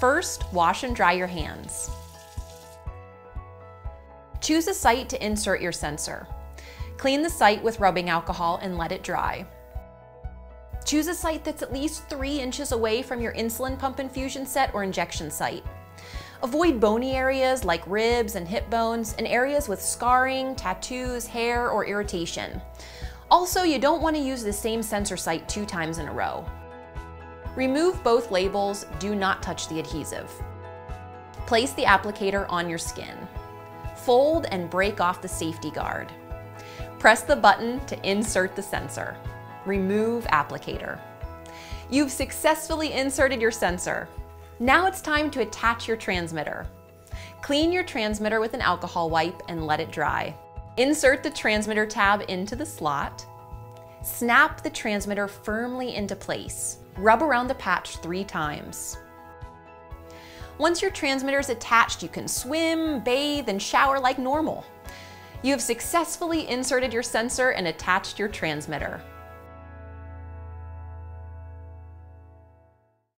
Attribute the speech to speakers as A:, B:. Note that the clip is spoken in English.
A: First, wash and dry your hands. Choose a site to insert your sensor. Clean the site with rubbing alcohol and let it dry. Choose a site that's at least three inches away from your insulin pump infusion set or injection site. Avoid bony areas like ribs and hip bones and areas with scarring, tattoos, hair, or irritation. Also, you don't want to use the same sensor site two times in a row. Remove both labels, do not touch the adhesive. Place the applicator on your skin. Fold and break off the safety guard. Press the button to insert the sensor. Remove applicator. You've successfully inserted your sensor. Now it's time to attach your transmitter. Clean your transmitter with an alcohol wipe and let it dry. Insert the transmitter tab into the slot. Snap the transmitter firmly into place. Rub around the patch three times. Once your transmitter is attached, you can swim, bathe, and shower like normal. You have successfully inserted your sensor and attached your transmitter.